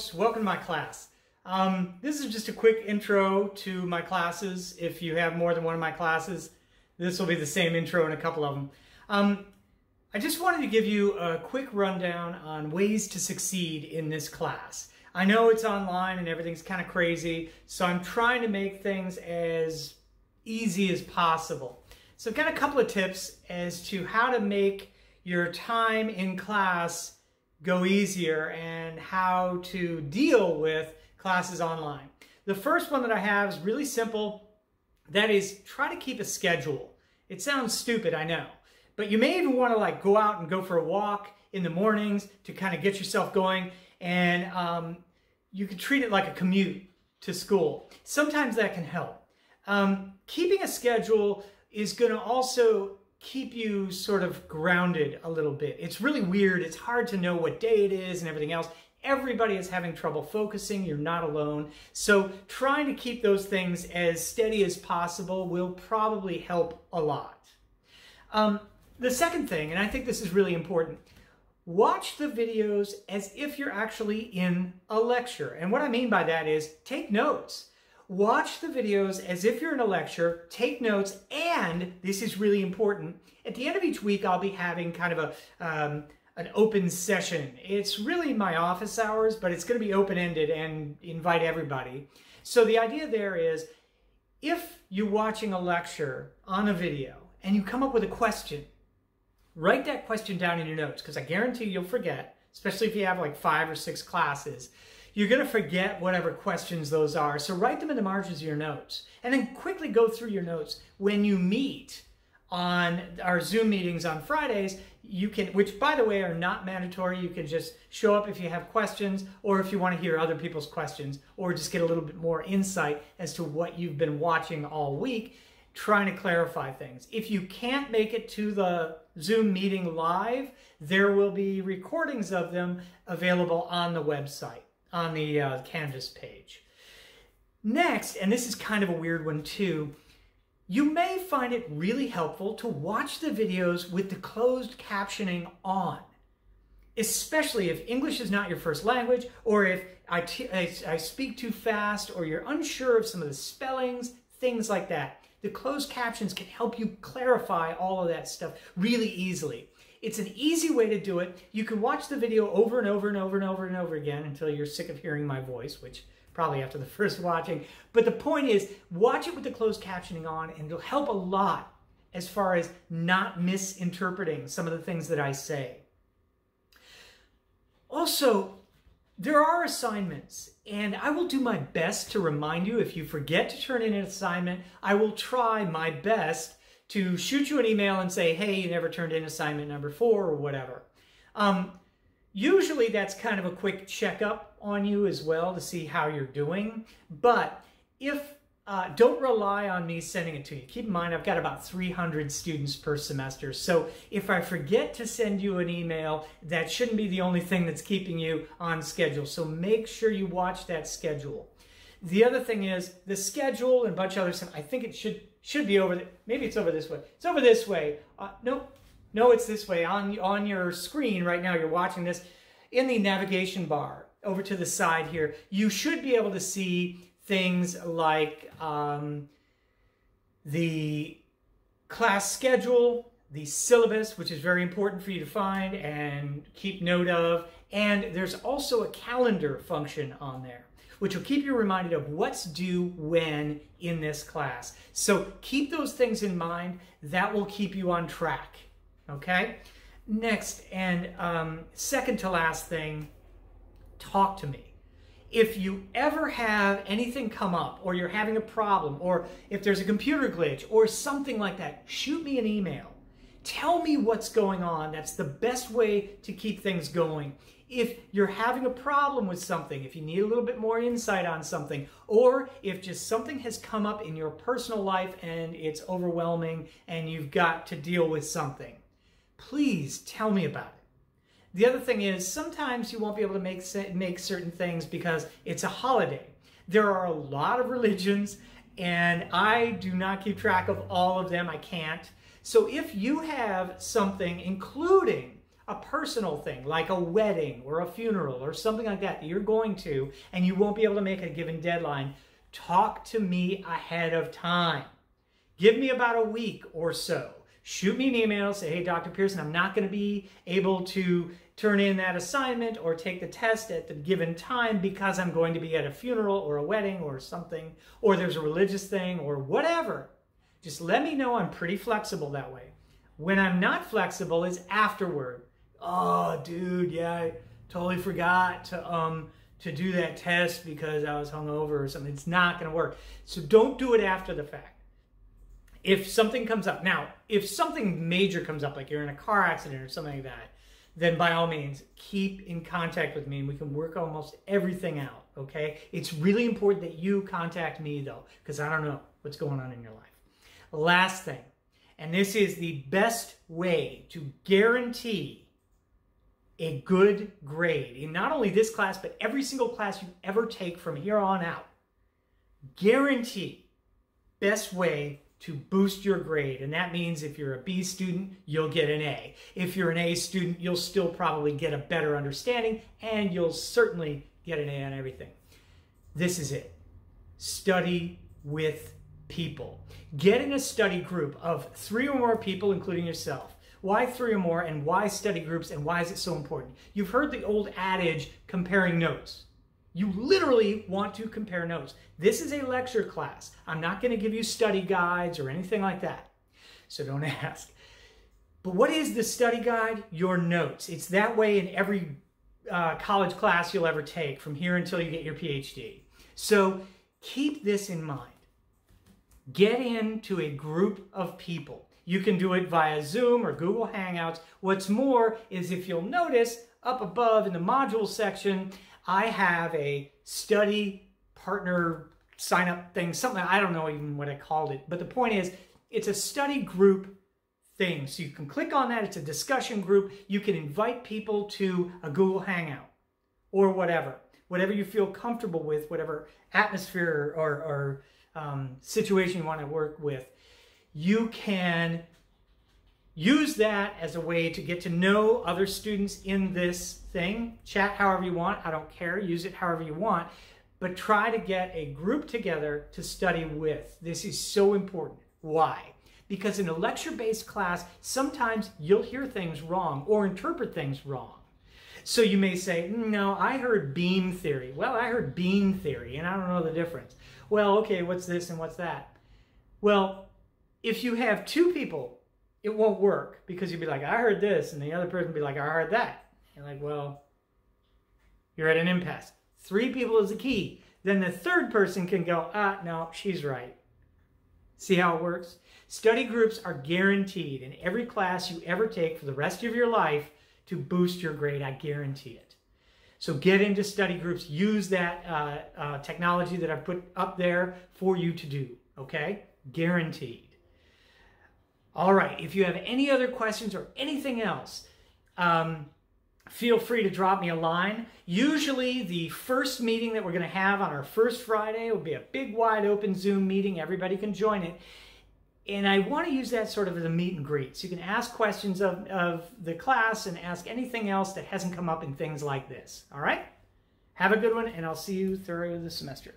folks. Welcome to my class. Um, this is just a quick intro to my classes. If you have more than one of my classes, this will be the same intro in a couple of them. Um, I just wanted to give you a quick rundown on ways to succeed in this class. I know it's online and everything's kind of crazy, so I'm trying to make things as easy as possible. So I've got a couple of tips as to how to make your time in class go easier and how to deal with classes online. The first one that I have is really simple. That is try to keep a schedule. It sounds stupid, I know. But you may even want to like go out and go for a walk in the mornings to kind of get yourself going. And um, you can treat it like a commute to school. Sometimes that can help. Um, keeping a schedule is going to also keep you sort of grounded a little bit. It's really weird. It's hard to know what day it is and everything else. Everybody is having trouble focusing. You're not alone. So trying to keep those things as steady as possible will probably help a lot. Um, the second thing, and I think this is really important, watch the videos as if you're actually in a lecture. And what I mean by that is take notes watch the videos as if you're in a lecture, take notes, and this is really important. At the end of each week, I'll be having kind of a um, an open session. It's really my office hours, but it's going to be open-ended and invite everybody. So the idea there is, if you're watching a lecture on a video and you come up with a question, write that question down in your notes because I guarantee you'll forget, especially if you have like five or six classes you're going to forget whatever questions those are. So write them in the margins of your notes and then quickly go through your notes when you meet on our Zoom meetings on Fridays. You can, which by the way are not mandatory. You can just show up if you have questions or if you want to hear other people's questions or just get a little bit more insight as to what you've been watching all week, trying to clarify things. If you can't make it to the Zoom meeting live, there will be recordings of them available on the website on the uh, Canvas page. Next, and this is kind of a weird one too, you may find it really helpful to watch the videos with the closed captioning on, especially if English is not your first language or if I, I speak too fast or you're unsure of some of the spellings, things like that. The closed captions can help you clarify all of that stuff really easily. It's an easy way to do it. You can watch the video over and over and over and over and over again until you're sick of hearing my voice, which probably after the first watching. But the point is, watch it with the closed captioning on and it'll help a lot as far as not misinterpreting some of the things that I say. Also, there are assignments, and I will do my best to remind you if you forget to turn in an assignment, I will try my best to shoot you an email and say, hey, you never turned in assignment number four or whatever. Um, usually that's kind of a quick checkup on you as well to see how you're doing. But if uh, don't rely on me sending it to you. Keep in mind, I've got about 300 students per semester. So if I forget to send you an email, that shouldn't be the only thing that's keeping you on schedule. So make sure you watch that schedule. The other thing is the schedule and a bunch of other stuff. I think it should should be over. The, maybe it's over this way. It's over this way. Uh, no, no, it's this way. On on your screen right now, you're watching this in the navigation bar over to the side here. You should be able to see things like um, the class schedule, the syllabus, which is very important for you to find and keep note of. And there's also a calendar function on there which will keep you reminded of what's due when in this class. So keep those things in mind. That will keep you on track, okay? Next, and um, second to last thing, talk to me. If you ever have anything come up, or you're having a problem, or if there's a computer glitch, or something like that, shoot me an email. Tell me what's going on. That's the best way to keep things going if you're having a problem with something, if you need a little bit more insight on something, or if just something has come up in your personal life and it's overwhelming and you've got to deal with something, please tell me about it. The other thing is sometimes you won't be able to make, make certain things because it's a holiday. There are a lot of religions and I do not keep track of all of them. I can't. So if you have something, including a personal thing like a wedding or a funeral or something like that that you're going to and you won't be able to make a given deadline, talk to me ahead of time. Give me about a week or so. Shoot me an email, say, hey, Dr. Pierson, I'm not going to be able to turn in that assignment or take the test at the given time because I'm going to be at a funeral or a wedding or something, or there's a religious thing or whatever. Just let me know I'm pretty flexible that way. When I'm not flexible is afterward. Oh, dude, yeah, I totally forgot to um to do that test because I was hungover or something. It's not going to work. So don't do it after the fact. If something comes up, now, if something major comes up, like you're in a car accident or something like that, then by all means, keep in contact with me and we can work almost everything out, okay? It's really important that you contact me though, because I don't know what's going on in your life. Last thing, and this is the best way to guarantee a good grade in not only this class, but every single class you ever take from here on out. Guarantee best way to boost your grade. And that means if you're a B student, you'll get an A. If you're an A student, you'll still probably get a better understanding and you'll certainly get an A on everything. This is it. Study with people. Get in a study group of three or more people, including yourself. Why three or more and why study groups and why is it so important? You've heard the old adage comparing notes. You literally want to compare notes. This is a lecture class. I'm not going to give you study guides or anything like that. So don't ask. But what is the study guide? Your notes. It's that way in every uh, college class you'll ever take from here until you get your PhD. So keep this in mind. Get into a group of people. You can do it via Zoom or Google Hangouts. What's more is if you'll notice up above in the module section, I have a study partner sign up thing, something, I don't know even what I called it. But the point is, it's a study group thing. So you can click on that. It's a discussion group. You can invite people to a Google Hangout or whatever, whatever you feel comfortable with, whatever atmosphere or, or um, situation you want to work with. You can use that as a way to get to know other students in this thing. Chat however you want. I don't care. Use it however you want. But try to get a group together to study with. This is so important. Why? Because in a lecture-based class, sometimes you'll hear things wrong or interpret things wrong. So you may say, no, I heard beam theory. Well, I heard beam theory, and I don't know the difference. Well, okay, what's this and what's that? Well, if you have two people it won't work because you'd be like, I heard this, and the other person would be like, I heard that. You're like, well, you're at an impasse. Three people is the key. Then the third person can go, ah, no, she's right. See how it works? Study groups are guaranteed in every class you ever take for the rest of your life to boost your grade. I guarantee it. So get into study groups. Use that uh, uh, technology that I've put up there for you to do. Okay? Guaranteed. All right, if you have any other questions or anything else, um, feel free to drop me a line. Usually the first meeting that we're going to have on our first Friday will be a big wide open Zoom meeting. Everybody can join it. And I want to use that sort of as a meet and greet. So you can ask questions of, of the class and ask anything else that hasn't come up in things like this. All right? Have a good one, and I'll see you through the semester.